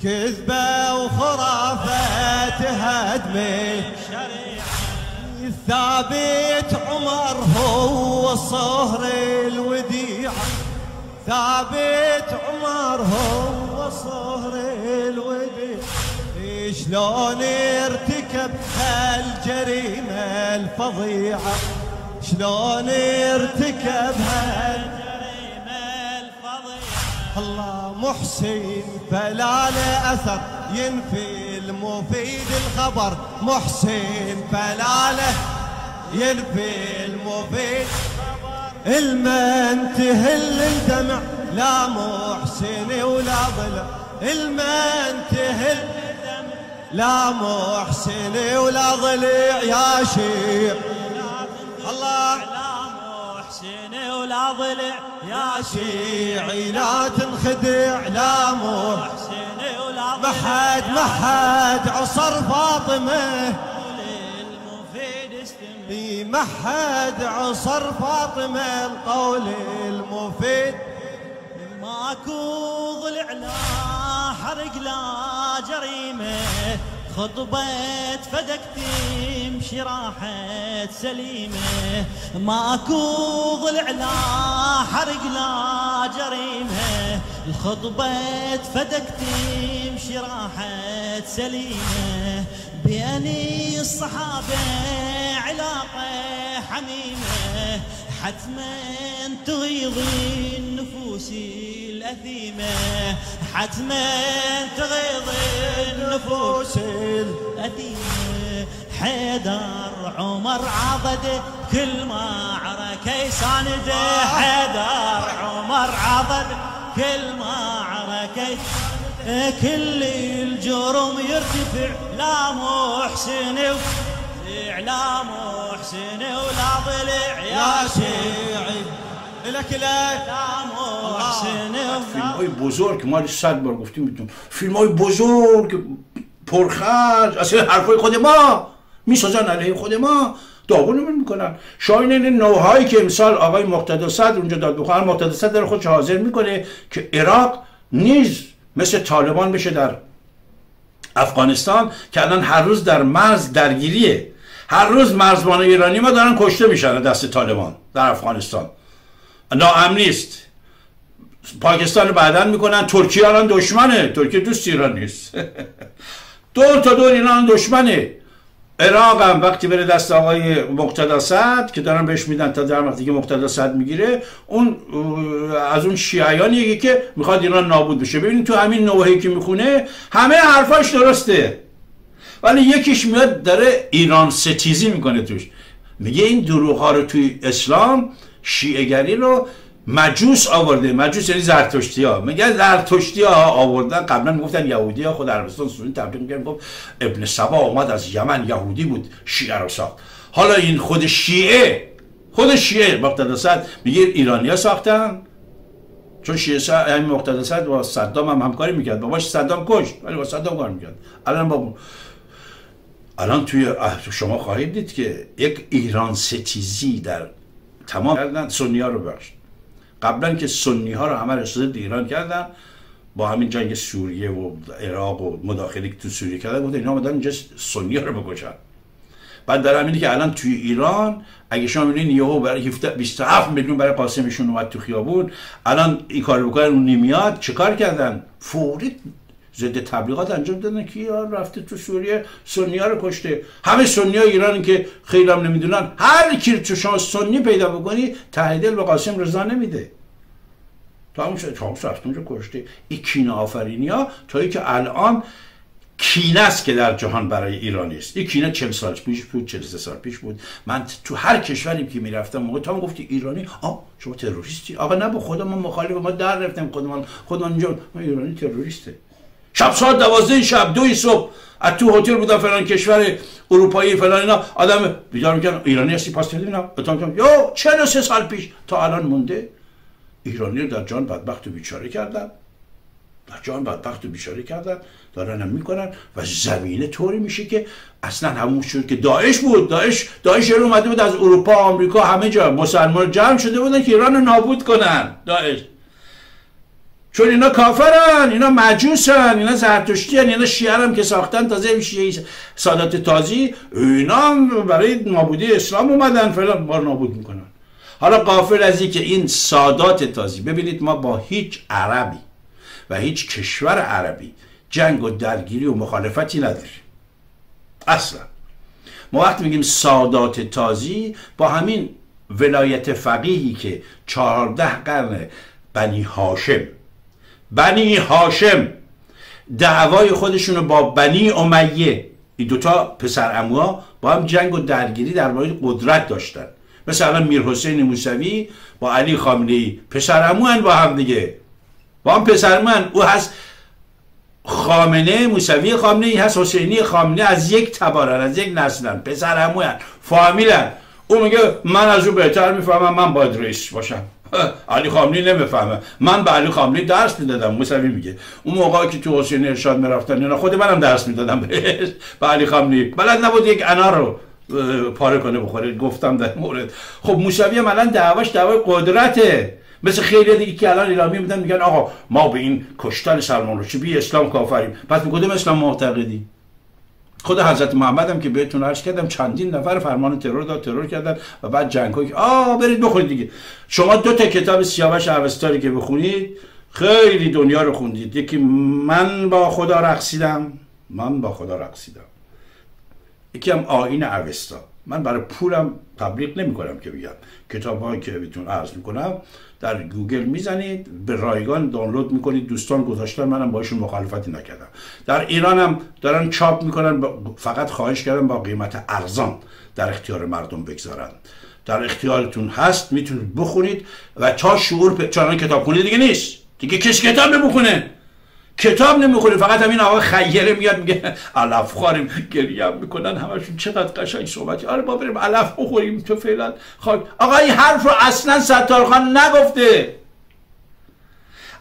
كذبة وخرافة تهدم الشريعة. ثابت عمر هو الصهر الوديعة. ثابت عمر هو صهر شلون ارتكب هالجريمة الفظيعة؟ شلون ارتكب هالجريمة الفظيعة؟ الله محسن فلا له أثر ينفي المفيد الخبر. محسن فلا له ينفي المفيد المن تهل الدمع لا محسن ولا ضلع. المن تهل لا محسن ولا ضلع يا شيخ. الله. لا محسن ولا ضلع يا شيعي لا تنخدع لا محسن ولا ضلع محد محد عصر فاطمة. محد عصر فاطمة. القول المفيد ماكو ضلع لا حرق لا جريمة. خطبة فدك تمشي راحت سليمة. ماكو ضلع لا حرق لا جريمة. الخطبة فدك تمشي راحت سليمة. بأني الصحابة علاقة حميمة. حتما تغيظ النفوس الأثيمة. حتما تغيظ النفوس الأثيمة. حيدر عمر عضد كل معركة يسانده حيدر عمر عضد كل معركة كل الجرم يرتفع لا محسن لا محسن ولا ضلع يا شيعي لك لا. محسن فیلم بزرگ ما صد بار گفتیم می‌تونم فیلم های بزرگ پرخرج. اصلا حرفای خود ما. می‌سازن علیه خود ما. داغونمون می‌کنن. شاین این نوهایی که امسال آقای مقتدا صدر اونجا داد بخواه مقتدا صدر داره خودش حاضر می‌کنه که عراق نیز مثل طالبان بشه در افغانستان که الان هر روز در مرز درگیریه. هر روز مرزبان ایرانی ما دارن کشته میشن دست طالبان در افغانستان. ناامنی است رو بعدا می‌کنن. ترکیه الان دشمنه. ترکیه دوست ایران نیست. دور تا دور ایران دشمنه. عراق هم وقتی بره دست آقای مقتدا صد که دارن بهش میدن تا در وقتی که مقتدا صد می‌گیره اون از اون شیعیانیه که می‌خواد ایران نابود بشه. ببینید تو همین نوحهی که می‌خونه همه حرفاش درسته. ولی یکیش میاد داره ایران ستیزی می‌کنه توش. میگه این دروغ ها رو توی اسلام شیعگری رو مجوس آورده. مجوس یعنی زرتشتی ها میگه زرتشتی ها آوردن. قبلا می‌گفتن یهودی ها خود عربستان سنی تبلیغ می‌کردن. گفت ابن سبا اومد از یمن یهودی بود شیعه رو ساخت. حالا این خود شیعه خود شیعه مقتدا صد میگه ایرانی ها ساختن. چون شیعه سا... یعنی مقتدا صد با صدام هم همکاری می‌کرد. باباش صدام کشت ولی با صدام کار می‌کرد. الان با الان توی شما خواهید دید که یک ایران ستیزی در تمام کردن سنی ها رو بخش قبلا که سنی ها رو همه رسید ایران کردن با همین جنگ سوریه و عراق و مداخلی که تو سوریه کردن گفتن اینا آمدن اینجا سنی ها رو بکشن. بعد در همینی که الان توی ایران اگه شما می‌بینین یهو برای 17 27 میلیون برای قاسمشون اومد تو خیابون الان این کار بکنن اون نمیاد چه کار کردن؟ فوری ضد تبلیغات انجام دادن که ایران رفته تو سوریه سنی رو کشته. همه سنی ایران که خیلی هم نمی‌دونن. هر کی تو شما سنی پیدا بکنی ته به قاسم رضا نمیده. تا همون شد همون رفت اونجا کشته این کینه آفرینی ها تا ای که الان کینه است که در جهان برای ایرانی است این کینه 40 سال پیش بود 43 سال پیش بود. من تو هر کشوری که می‌رفتم موقع تا گفتی ایرانی آ شما تروریستی؟ آقا نه به ما مخالف ما در خودمان اینجا ما ایرانی تروریسته. شب ساعت دوازده شب دوی صبح. از تو هتل بودم فلان کشور اروپایی فلان اینا. آدم بیدار میگن ایرانی هستی؟ پاس اینا؟ یو 43 سال پیش؟ تا الان مونده. ایرانی در جان بدبخت و بیچاره کردن. در جان بدبخت و بیچاره کردن. دارن هم می‌کنن. و زمینه طوری میشه که اصلا همون شد که داعش بود. داعش داعش اومده بود از اروپا آمریکا همه جا. مسلمان جمع شده بودن که ایران رو نابود کنن. داعش. چون اینا کافرن اینا مجوسن اینا زرتشتی هن. اینا شیعه هم که ساختن تازه شیعه سادات تازی اینا برای نابودی اسلام اومدن فعلا ما نابود می‌کنن حالا قافل از که این سادات تازی ببینید ما با هیچ عربی و هیچ کشور عربی جنگ و درگیری و مخالفتی نداریم اصلا ما وقت میگیم سادات تازی با همین ولایت فقیهی که چهارده قرن بنی هاشم بنی هاشم. دعوای خودشونو با بنی امیه. این دوتا پسر اموها با هم جنگ و درگیری در مورد قدرت داشتن. مثلا میر حسین موسوی با علی خامنه‌ای. پسر امو با هم دیگه. با هم پسر من او هست خامنه موسوی خامنه ای هست حسینی خامنه. از یک تبارن از یک نسلن. پسر همو فامیلن. او میگه من از او بهتر می‌فهمم من باید رئیس باشم. علی خامنی نمی‌فهمه. من به علی خامنی درس می‌دادم موسوی میگه. اون موقعی که تو حسین ارشاد می‌رفتن اینا خود منم درس می‌دادم به علی خامنی بلد نبود یک انار رو پاره کنه بخوره. گفتم در مورد. خب موسوی هم الان دعواش دعوای قدرته. مثل خیلی دیگه که الان اعلامیه میدن میگن آقا ما به این کشتن سلمان بی اسلام کافریم. پس به کدوم اسلام معتقدی؟ خود حضرت محمد هم که بهتون عرض کردم چندین نفر فرمان ترور داد ترور کردن و بعد جنگ های آ برید بخونید دیگه. شما دو تا کتاب سیاوش اوستاری که بخونید خیلی دنیا رو خوندید. یکی من با خدا رقصیدم من با خدا رقصیدم. یکی هم آین اوستا. من برای پولم تبلیغ نمی کنم که بگم. کتاب هایی که بهتون عرض می‌کنم در گوگل می‌زنید به رایگان دانلود می‌کنید. دوستان گذاشتن منم باشون مخالفتی نکردم. در ایران هم دارن چاپ می‌کنن فقط خواهش کردم با قیمت ارزان در اختیار مردم بگذارن. در اختیارتون هست می‌تونید بخونید و تا شعور پ... چون کتاب خونید دیگه نیست. دیگه کسی کتاب نمی‌خونه. کتاب نمی‌خونه فقط همین آقا خیره میاد میگه علف خاریم گریه می‌کنن همشون چقدر قشنگ صحبتی آره ما بریم علف بخوریم تو فعلا. خواهی آقا این حرف رو اصلا ستارخان نگفته.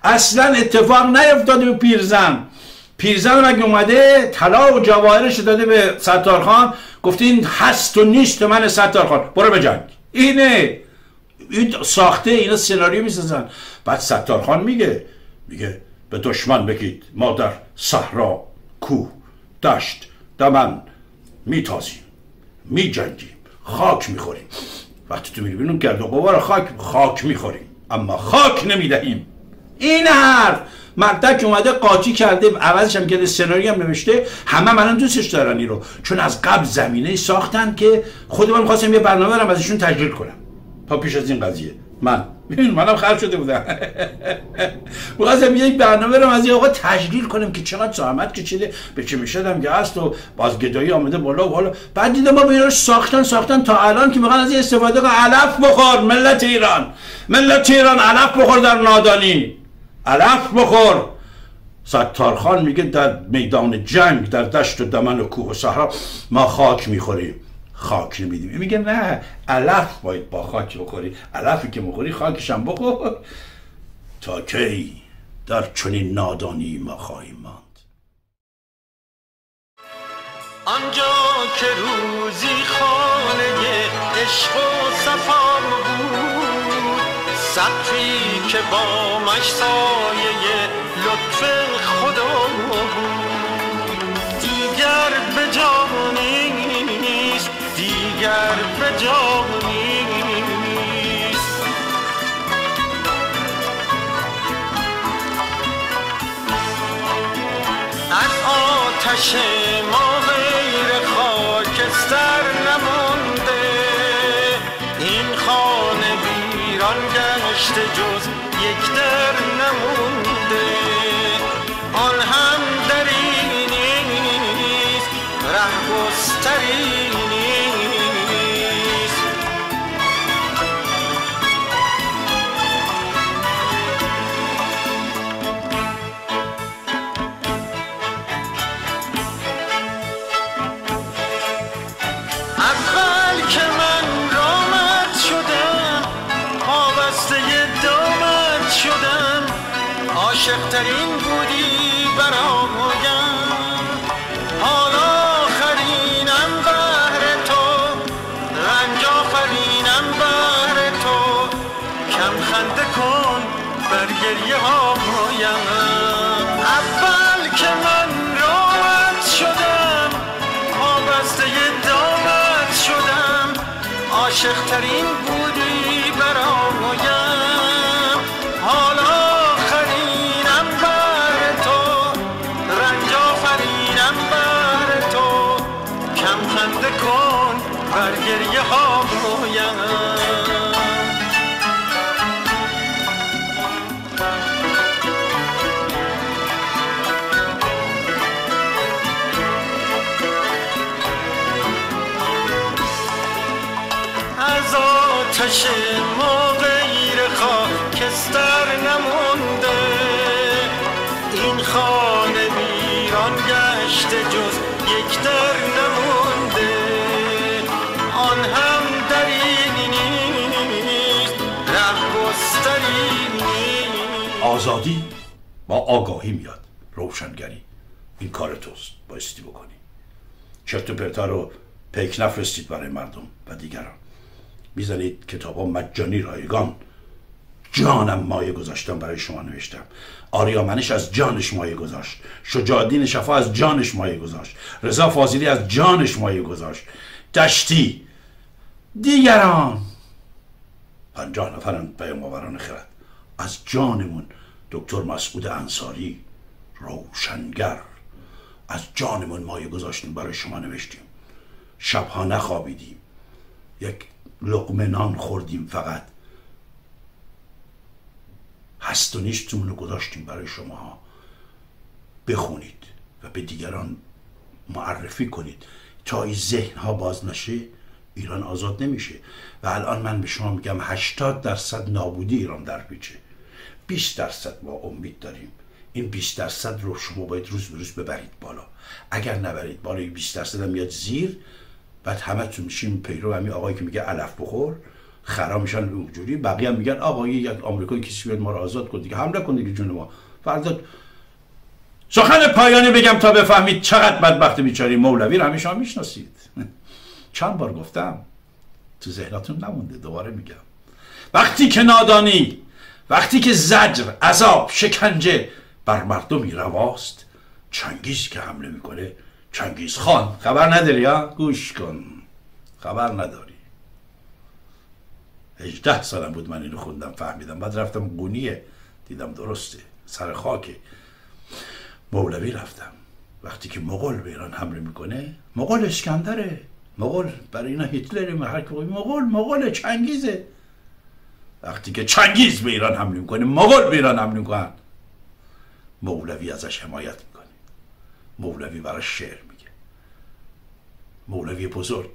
اصلا اتفاق نیفتاده به پیرزن. پیرزن مگه اومده طلا و جواهرش داده به ستارخان گفته این هست و نیست من ستارخان برو به جنگ. اینه. این ساخته اینا سناریو می‌سازن. بعد ستارخان میگه میگه به دشمن بگید. ما در صحرا کوه دشت دمن میتازیم میجنگیم خاک می‌خوریم. وقتی تو میری بینون گرد و غبار خاک خاک می‌خوریم. اما خاک نمی‌دهیم. این حرف مردک اومده قاطی کرده. عوضش هم کرده سناریو هم نوشته. همه منم دوستش دارن این رو. چون از قبل زمینه ساختن که خودمون خواستم یه برنامه رو ازشون تجلیل کنم. تا پیش از این قضیه. من منم خرج شده بودم. بخواستم یک برنامه رو از این آقا تجلیل کنم که چقدر زحمت کشیده به چه می‌شدم که هست و باز گدایی آمده بالا و بالا. بعد دیدم ما به ساختن ساختن تا الان که می‌خوان از این استفاده کنن. علف بخور ملت ایران. ملت ایران علف بخور در نادانی. علف بخور. ستارخان میگه در میدان جنگ در دشت و دمن و کوه و صحرا ما خاک می‌خوریم. خاک نمیدیم میگه نه علف باید با خاک بخوری. علفی که بخوری خاکش هم بخور. تا کی در چنین نادانی ما خواهیم ماند. آنجا که روزی خانه عشق و صفا بود سقفی که با مشتایه لطف خدا بود. دیگر به جانی جا نیست از آتش عاشق ترین آتش ما غیر خاکستر نمونده. این خانه ویران گشته جز یک در نمونده. آن هم دری نیست ره آزادی با آگاهی میاد روشنگری. این کار توست بایستی بکنی. چرت و پرتا رو پیک نفرستید برای مردم و دیگران. می‌زنید کتاب ها مجانی رایگان. جانم مایه گذاشتم برای شما نوشتم. آریامنش از جانش مایه گذاشت. شجاعالدین شفا از جانش مایه گذاشت. رضا فاضلی از جانش مایه گذاشت. دشتی دیگران. پنجاه نفرن پیام آوران خرد. از جانمون دکتر مسعود انصاری روشنگر. از جانمون مایه گذاشتیم برای شما نوشتیم. شبها نخوابیدیم. یک لقمه نان خوردیم فقط. هست و نیستمون رو گذاشتیم برای شما. بخونید و به دیگران معرفی کنید. تا این ذهن ها باز نشه ایران آزاد نمیشه. و الان من به شما میگم 80 درصد نابودی ایران در پیچه. 20 درصد ما امید داریم. این 20 درصد رو شما باید روز به روز ببرید بالا. اگر نبرید بالا این 20 درصد هم میاد زیر بعد همه تون میشین پیرو همین آقایی که میگه علف بخور خرا میشن اونجوری. بقیه هم میگن آقا یک آمریکایی کسی بیاد ما رو آزاد کن دیگه. حمله کن دیگه جون ما. فردا سخن پایانی بگم تا بفهمید چقدر بدبخت بیچاری مولوی رو همیشه می‌شناسید. چند بار گفتم تو ذهناتون نمونده دوباره میگم. وقتی که نادانی وقتی که زجر عذاب شکنجه بر مردمی رواست چنگیز که حمله می‌کنه چنگیز خان خبر نداری ها گوش کن. خبر نداری. هجده سالم بود من اینو خوندم فهمیدم. بعد رفتم گونیه دیدم درسته. سر خاکه مولوی رفتم. وقتی که مغول به ایران حمله می‌کنه مغول اسکندره. مغول برای اینا هیتلر کی مغول مغول چنگیزه. وقتی که چنگیز به ایران حمله می‌کنه مغول به ایران حمله می‌کنن مولوی ازش حمایت می‌کنه. مولوی براش شعر مولوی بزرگ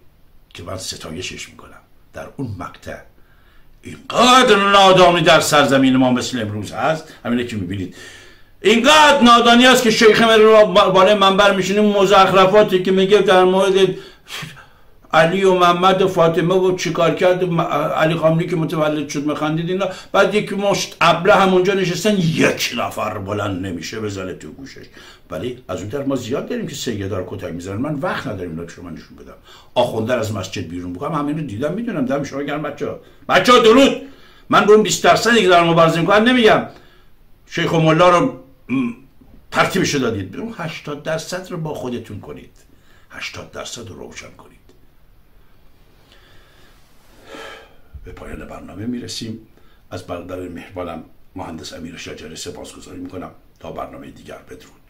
که من ستایشش می‌کنم در اون مقطع. اینقدر نادانی در سرزمین ما مثل امروز هست. همینه که می‌بینید. اینقدر نادانی است که شیخ بالای منبر میشینیم مزخرفاتی که میگه در مورد علی و محمد و فاطمه و چیکار کرد؟ علی خامنه‌ای که متولد شد میخندید اینا. بعد یک مشت ابله همونجا نشستن یک نفر بلند نمیشه بزنه تو گوشش. ولی از اون طرف ما زیاد داریم که سیدار کتک می‌زنن. من وقت نداریم اینا که شما نشون بدم. آخوندر از مسجد بیرون بکنم. همین رو دیدم می‌دونم. دم شما گرم بچه ها. بچه ها درود! من رو 20 درصدی که دارم مبارزه می‌کنم نمیگم. شیخ و ملا رو ترتیبش دادید. اون 80 درصد رو با خودتون کنید. 80 درصد رو روشن کنید. به پایان برنامه میرسیم از برادر مهربانم مهندس امیر شجری سپاسگزاری میکنم تا برنامه دیگر بدرود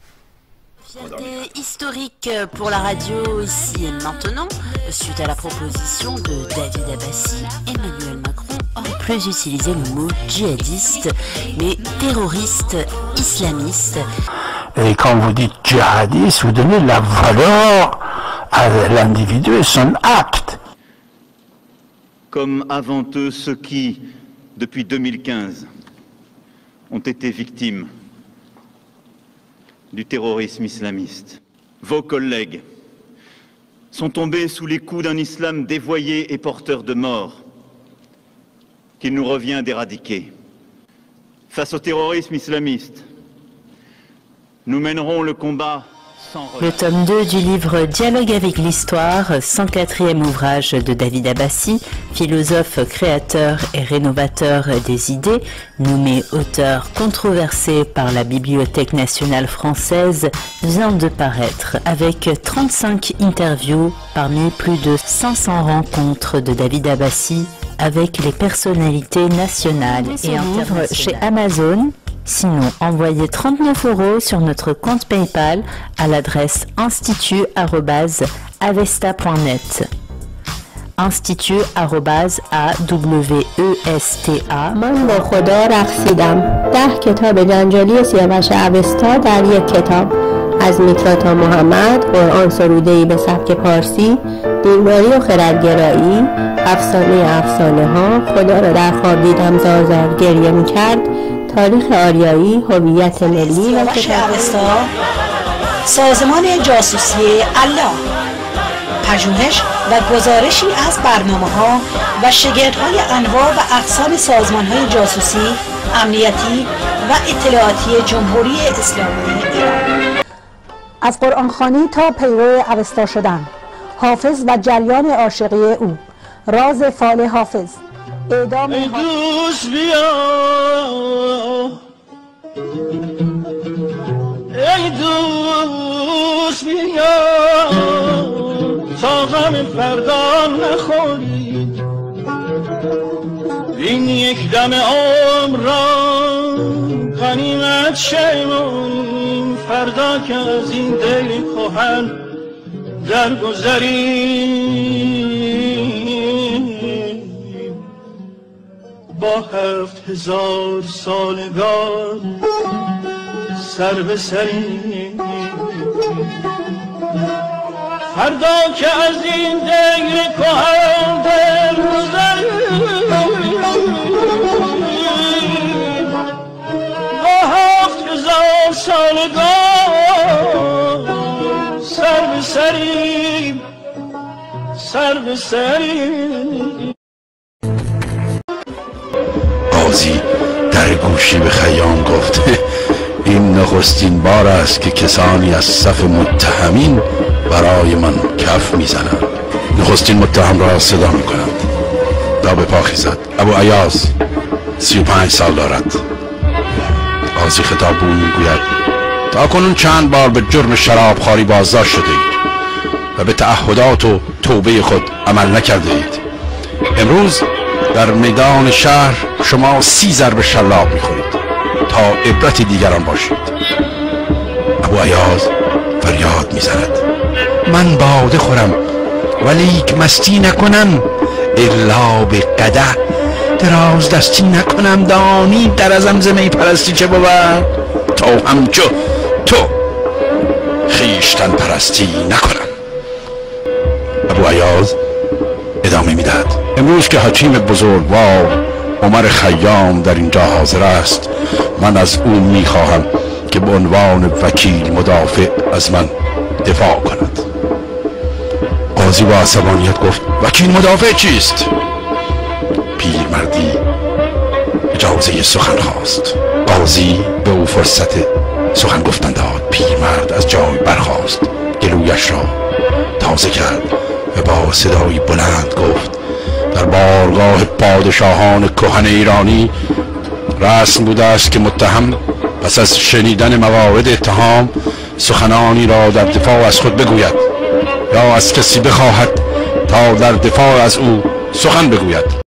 C'était historique pour la radio ici et maintenant, suite à la proposition de David Abbassi, Emmanuel Macron aurait plus utilisé le mot djihadiste, mais terroriste islamiste. Et quand vous dites djihadiste, vous donnez la valeur à l'individu et son acte. Comme avant eux ceux qui, depuis 2015, ont été victimes du terrorisme islamiste. Vos collègues sont tombés sous les coups d'un islam dévoyé et porteur de mort qu'il nous revient d'éradiquer. Face au terrorisme islamiste, nous mènerons le combat Le tome 2 du livre Dialogue avec l'histoire, 104e ouvrage de David Abbassi, philosophe créateur et rénovateur des idées, nommé auteur controversé par la Bibliothèque nationale française, vient de paraître avec 35 interviews parmi plus de 500 rencontres de David Abbassi avec les personnalités nationales et internationales. chez Amazon Sinon, envoyez 39 euros sur notre compte PayPal à l'adresse institut@avesta.net. institut@awesta من با خدا رقصیدم. ده کتاب جنجالی سیاوش اوستا در یک کتاب. از میترا تا محمد قرآن سرودهای به سبک پارسی دینداری و خردگرایی افسانه افسانه ها خدا را در خواب دیدم زازار گریه می‌کرد. تاریخ آریایی هویت ملی و اوستا سازمان جاسوسی الله. پژوهش و گزارشی از برنامه ها و شگرد های انواع و اقسام سازمان های جاسوسی، امنیتی و اطلاعاتی جمهوری اسلامی ایران. از قرآن خانی تا پیرو اوستا شدن. حافظ و جریان عاشقی او. راز فال حافظ. اعدام ای دوست بیا. ای دوست بیا. تا غم فردا نخوری. این یک دم عمر را غنیمت شماریم. فردا که از این دل کهن درگذریم. با هفت هزار سالگان سر به سریم فردا که از این دیر کهن دل با هفت هزار سالگان سر به سریم سر به سریم قاضی در گوشی به خیام گفت. این نخستین بار است که کسانی از صف متهمین برای من کف می‌زنند. نخستین متهم را صدا می‌کنم. تا به پا خیزد. ابو عیاز سی و پنج سال دارد. قاضی خطاب به او می‌گوید تا کنون چند بار به جرم شراب خاری بازداشت شده اید و به تعهدات و توبه خود عمل نکرده اید. امروز در میدان شهر شما سی ضرب شلاب می‌خورید تا عبرت دیگران باشید. ابو عیاز فریاد می‌زند. من باده خورم ولیک مستی نکنم. الا به قده دراز دستی نکنم. دانی در از زمزمه پرستی چه بود؟ تا همچو تو خیشتن پرستی نکنم. ابو عیاز ادامه می‌دهد. امروز که حکیم بزرگوار عمر خیام در اینجا حاضر است من از او می‌خواهم که به عنوان وکیل مدافع از من دفاع کند. قاضی با عصبانیت گفت وکیل مدافع چیست؟ پیرمردی اجازه سخن خواست. قاضی به او فرصت سخن گفتن داد. پیرمرد از جای برخاست. گلویش را تازه کرد و با صدایی بلند گفت در بارگاه پادشاهان کهن ایرانی رسم بوده است که متهم پس از شنیدن موارد اتهام سخنانی را در دفاع از خود بگوید یا از کسی بخواهد تا در دفاع از او سخن بگوید.